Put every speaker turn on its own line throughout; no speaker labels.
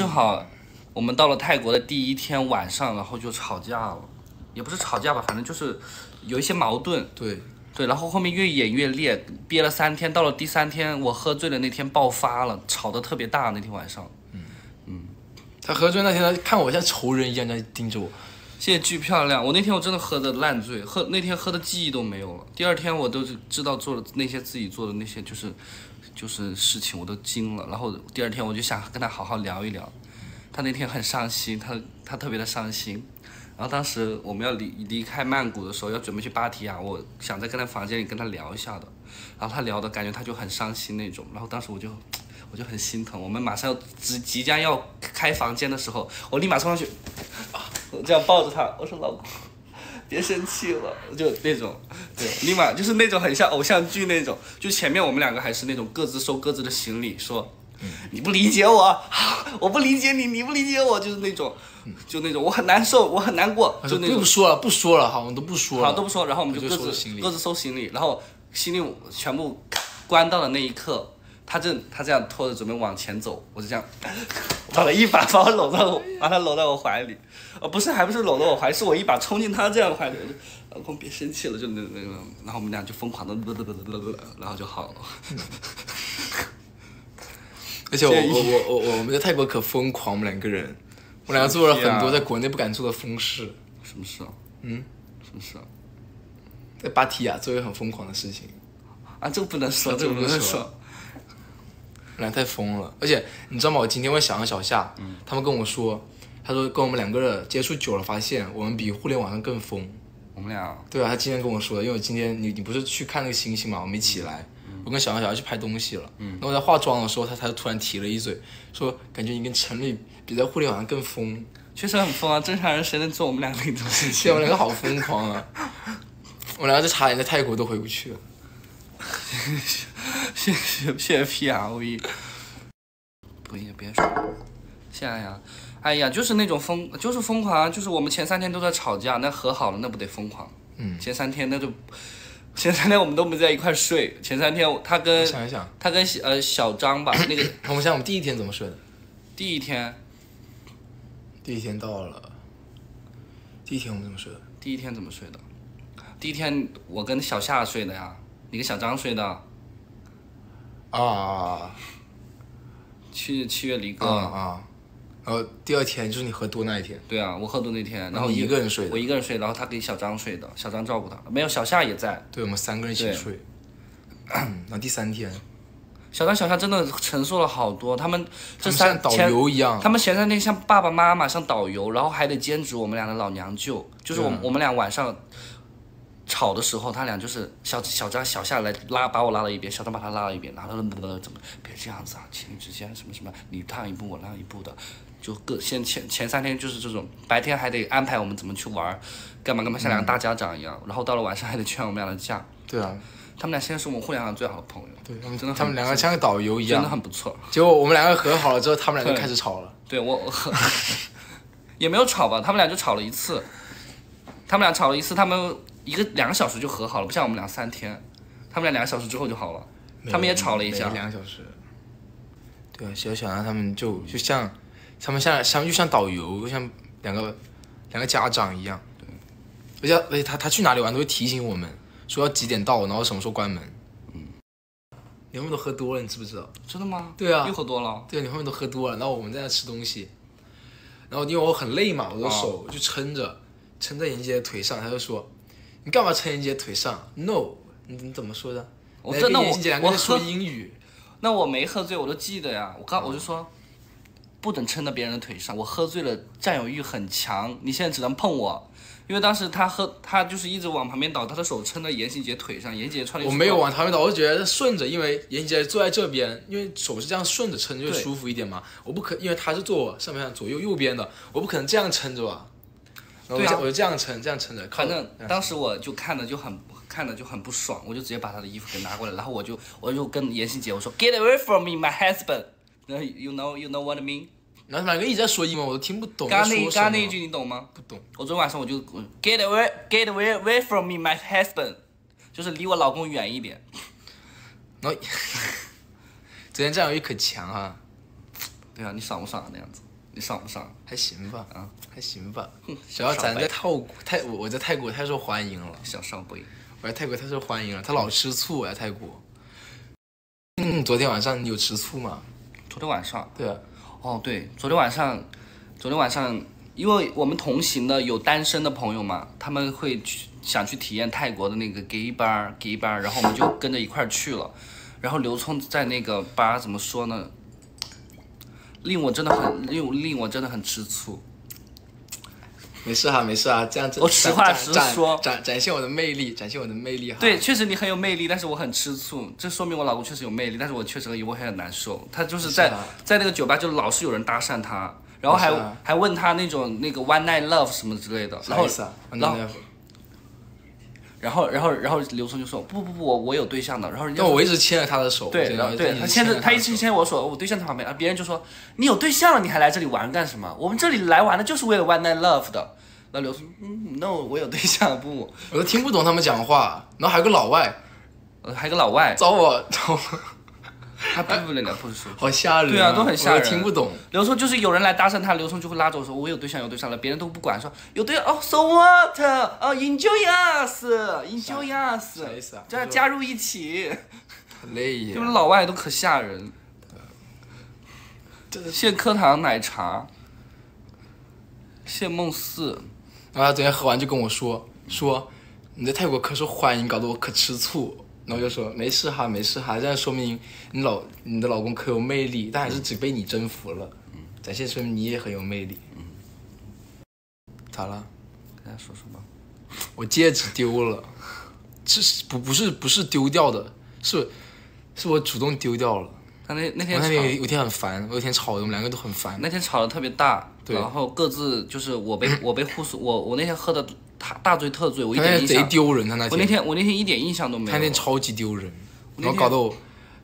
正好我们到了泰国的第一天晚上，然后就吵架了，也不是吵架吧，反正就是有一些矛盾。
对，
对，然后后面越演越烈，憋了三天，到了第三天我喝醉了那天爆发了，吵得特别大那天晚上。
嗯他喝醉那天，他看我像仇人一样在盯着我。
谢谢巨漂亮，我那天我真的喝的烂醉，喝那天喝的记忆都没有了。第二天我都是知道做了那些自己做的那些就是就是事情，我都惊了。然后第二天我就想跟他好好聊一聊，他那天很伤心，他他特别的伤心。然后当时我们要离离开曼谷的时候，要准备去芭提雅，我想在跟他房间里跟他聊一下的。然后他聊的感觉他就很伤心那种，然后当时我就我就很心疼。我们马上要即即将要开房间的时候，我立马冲上去，我这样抱着他，我说老公，别生气了，就那种，对，立马就是那种很像偶像剧那种，就前面我们两个还是那种各自收各自的行李，说。你不理解我，我不理解你，你不理解我，就是那种，就那种，我很难受，我很难过，就那种
不。说了，不说了，好，我们都不说了。
好都不说，然后我们就各自各自收行李，然后行李全部关到的那一刻，他正他这样拖着准备往前走，我就这样，把他一把把我搂到我，把他搂到我怀里，呃不是还不是搂到我怀，是我一把冲进他这样怀里，我就老公别生气了，就那那个，然后我们俩就疯狂的，然后就好了。
而且我我我我我我们在泰国可疯狂，我们两个人，我们两个做了很多在国内不敢做的疯事，
什么事啊？
嗯，
什么事啊？
在芭提雅做一个很疯狂的事情，
啊，这个不能说，这个不能
说
说。
我俩太疯了。而且你知道吗？我今天问小杨小夏，他们跟我说，他说跟我们两个人接触久了，发现我们比互联网上更疯。
我们俩
对啊，他今天跟我说的，因为我今天你你不是去看那个星星嘛，我没起来，我跟小杨小杨去拍东西了，嗯，然后我在化妆的时候，他他就突然提了一嘴，说感觉你跟陈丽比在互联网上更疯，
确实很疯啊，正常人谁能做我们两个那种事情
我？们两个好疯狂啊！我们两个这差点在泰国都回不去了。
谢谢谢谢 P R V，不也别说，谢谢呀，哎呀，就是那种疯，就是疯狂啊，就是我们前三天都在吵架，那和好了那不得疯狂？
嗯，
前三天那就，前三天我们都没在一块睡，前三天他跟
想一想，
他跟呃小张吧，那个
我们想我们第一天怎么睡的？
第一天
第一天到了，第一天我们怎么睡的？
第一天怎么睡的？第一天我跟小夏睡的呀，你跟小张睡的，
啊
去七月离
啊
歌。
啊！然后第二天就是你喝多那一天，
对啊，我喝多那天，然后
你一个人睡的。
我一个人睡，然后他给小张睡的，小张照顾他，没有小夏也在。
对，我们三个人一起
对
睡。然后第三天，
小张、小夏真的承受了好多，他们这
他们
三
像导
前
游一样，
他们前三天像爸爸妈妈，像导游，然后还得兼职我们俩的老娘舅，就是我们、我们俩晚上吵的时候，他俩就是小小张、小夏来拉把我拉了一边，小张把他拉了一边，然后他怎么别这样子啊，情侣之间什么什么，你让一步我让一步的，就各先前前三天就是这种，白天还得安排我们怎么去玩儿，干嘛干嘛，像两个大家长一样，然后到了晚上还得劝我们俩的架，
对啊，
他们俩现在是我们互联网最好的朋友，
对他们
真的
他们两个像个导游一样
真的。很不错。
结果我们两个和好了之后，他们两个
对
开始吵了。
对我我 也没有吵吧，他们俩就吵了一次，他们俩吵了一次，他们一个两个小时就和好了，不像我们俩三天，他们俩两个小时之后就好了，他们也吵了一下
没，两个小时。对啊，小小啊他们就就像，他们像像又像导游，又像两个两个家长一样。对，而且而且他他去哪里玩都会提醒我们，说要几点到，然后什么时候关门。嗯，你后面都喝多了，你知不知道？
真的吗？
对啊
又喝多了，
对，你后面都喝多了，然后我们在那吃东西，然后因为我很累嘛，我的手就撑着，撑在严姐的腿上，他就说：“你干嘛撑妍姐腿上？”No，你你怎么说的？
我真的我我
说 英语，
那我没喝醉，我都记得呀，我刚我就说。不能撑到别人的腿上，我喝醉了，占有欲很强。你现在只能碰我，因为当时他喝，他就是一直往旁边倒，他的手撑在严希杰腿上，严希杰穿的
我没有往旁边倒，我就觉得顺着，因为严杰坐在这边，因为手是这样顺着撑就舒服一点嘛。我不可，因为他是坐我上面左右右边的，我不可能这样撑着吧。
对啊
我就这样撑，这样撑着。
反正当时我就看的就很看的就很不爽，我就直接把他的衣服给拿过来，然后我就我就跟妍希姐我说 Get away from me, my husband。然后 You know you know what I mean？
然后他们两个一直在说英文，我都听不懂
刚刚那一句你懂吗？
不懂。
我昨天晚上我就我 Get away Get away away from me, my husband，就是离我老公远一点。
然后 昨天占有欲可强啊，
对啊，你爽不爽啊那样子？你爽不爽？
还行吧，
啊，
还行吧。只要咱在泰国泰我我在泰国太受欢迎了，
想上辈。
我在泰国太受欢迎了，他老吃醋，我在泰国。嗯，昨天晚上你有吃醋吗？
昨天晚上，
对啊，
哦对，昨天晚上，昨天晚上，因为我们同行的有单身的朋友嘛，他们会去想去体验泰国的那个 gay bar gay bar，然后我们就跟着一块儿去了。然后刘聪在那个 bar 怎么说呢？令我真的很令令我真的很吃醋。
没事哈，没事啊，这样子。
我实话实说
展展现我的魅力，展现我的魅力哈。
对，，确实你很有魅力，但是我很吃醋，这说明我老公确实有魅力，但是我确实我很难受。他就是在在那个酒吧，就老是有人搭讪他，然后还、
啊
还问他那种那个 one night love 什么之类的，然后？然后
那
然后然后然后刘聪就说不不不，我我有对象的，然后人家
我一直牵着他的手，
对，然后对他牵着他一直牵我手，我对象在旁边，啊，别人就说你有对象了，你还来这里玩干什么？我们这里来玩的就是为了 one night love 的。那刘聪，嗯，no，我有对象，不，
我都听不懂他们讲话，然后还有个老外
呃，还有个老外，
找我找我，
他不不不不是说。
好吓人、
对啊都很吓人
听不懂。
刘聪就是有人来搭讪他，刘聪就会拉着我说我有对象有对象了，别人都不管，说有对象哦，so what？哦，enjoy us，enjoy us，
啥意思啊
加加入一起，
很累耶
就是老外都可吓人。谢课堂奶茶，谢梦四，
然后他昨天喝完就跟我说说你在泰国可受欢迎，搞得我可吃醋。然后我就说没事哈，没事哈，这样说明你老你的老公可有魅力，但还是只被你征服了。展现说明你也很有魅力。嗯咋了？
跟大家说说吧。
我戒指丢了，这是不不是不是丢掉的，是是我主动丢掉了。
他那那
我
天吵，
那天有一天很烦，我有一天吵的我们两个都很烦。
那天吵的特别大，
对
然后各自就是我被 我被护送，我我那天喝的大大醉特醉，我一
他那天贼
点印象，
丢人，他那天
我那天我那天一点印象都没有。
他那天超级丢人，然后搞得我，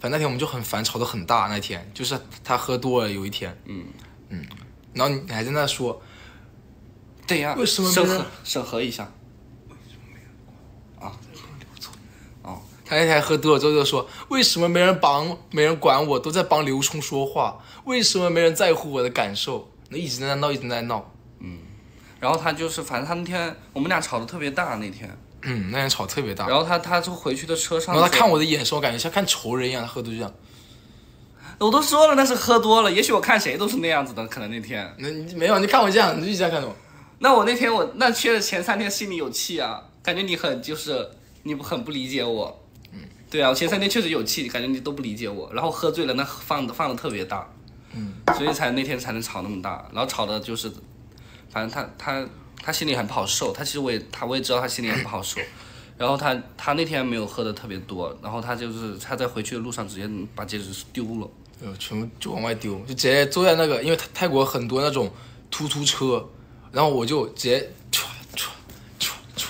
反正那天我们就很烦，吵得很大。那天就是他喝多了，有一天，嗯嗯，然后你还在那说，
对呀，
为什么
审核审核一下？
啊他那天喝多了之后就说，为什么没人帮，没人管我，都在帮刘冲说话，为什么没人在乎我的感受？那一直在那闹，一直在闹，
然后他就是，反正他那天我们俩吵得特别大那天，
嗯，那天吵特别大。
然后他他就回去的车上，
然后他看我的眼神，我感觉像看仇人一样，他喝多就这样。
我都说了那是喝多了，也许我看谁都是那样子的，可能那天。
那你没有，你看我这样，你就一直在看着我。
那我那天我那确实前三天心里有气啊，感觉你很就是你不很不理解我。嗯，对啊，我前三天确实有气，感觉你都不理解我，然后喝醉了那放的放的特别大，嗯，所以才那天才能吵那么大，然后吵的就是，反正他他他心里很不好受，他其实我也他我也知道他心里很不好受，然后他他那天没有喝的特别多，然后他就是他在回去的路上直接把戒指丢了，
呃，全部就往外丢，就直接坐在那个，因为泰泰国很多那种突突车，然后我就直接唰唰唰唰，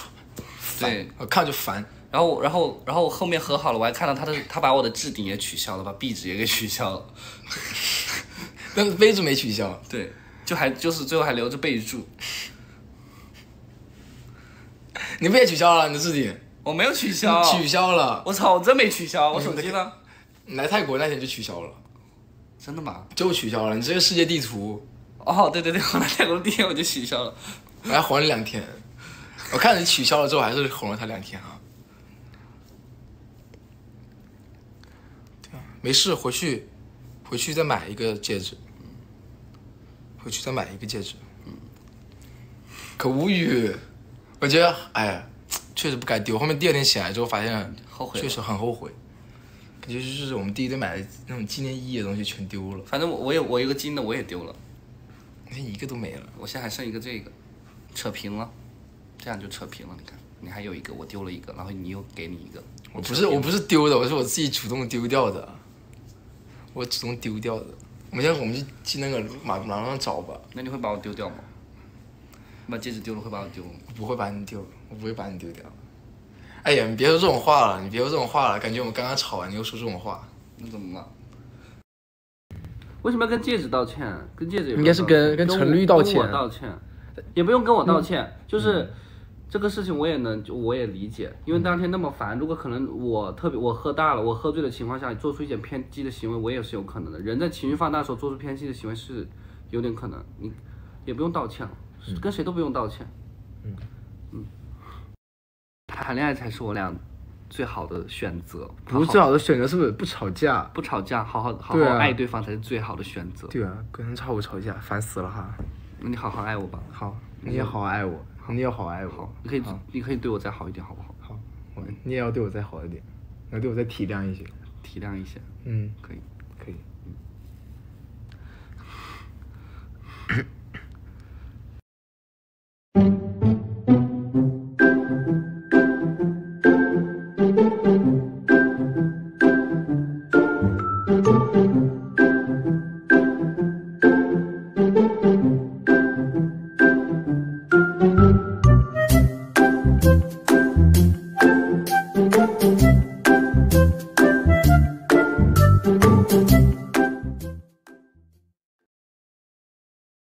对，
我看就烦。
然后然后然后我后面和好了，我还看到他的他把我的置顶也取消了，把壁纸也给取消了。
但 是杯子没取消，
对，就还就是最后还留着备注，
你不也取消了你的置顶？
我没有取消，
取消了。
我操，我真没取消，我手机呢？
你来泰国那天就取消了，
真的吗？
就取消了。你这个世界地图，
哦，对对对，我来泰国的第一天我就取消了。
我还哄了两天。我看你取消了之后，还是哄了他两天啊。对啊，没事，回去，回去再买一个戒指。回去再买一个戒指。嗯。可无语，我觉得，哎呀，确实不该丢。后面第二天醒来之后，发现
后悔
确实很后悔。感觉就是我们第一天买的那种纪念意义的东西全丢了，
反正我我有我有个金的我也丢了，
你看一个都没了。
我现在还剩一个这个，扯平了，这样就扯平了。你看，你还有一个，我丢了一个，然后你又给你一个。
我不是我不是丢的，我是我自己主动丢掉的，我主动丢掉的。我们现在我们就去那个马马路上找吧，
那你会把我丢掉吗？你把戒指丢了会把我丢吗？
我不会把你丢，我不会把你丢掉。哎呀，你别说这种话了，你别说这种话了，感觉我们刚刚吵完，你又说这种话。
那怎么了？为什么要跟戒指道歉？跟戒指有
应该是跟跟陈律道歉
跟我道歉，也不用跟我道歉，就是这个事情我也能，就我也理解，因为当天那么烦，如果可能我特别我喝大了，我喝醉的情况下做出一点偏激的行为，我也是有可能的。人在情绪放大的时候做出偏激的行为是有点可能，你也不用道歉了，跟谁都不用道歉。嗯嗯，谈恋爱才是我俩最好的选择，
不是最好的选择，是不是不吵架？
不吵架，好好好好爱对方才是最好的选择。
对啊，跟人吵不吵架，烦死了哈。
那你好好爱我吧，
好，你也好爱我，你要好爱我，
你可以，你可以对我再好一点，好不好？
好，我你也要对我再好一点，要对我再体谅一些，
体谅一些，
嗯，
可以，可以，嗯。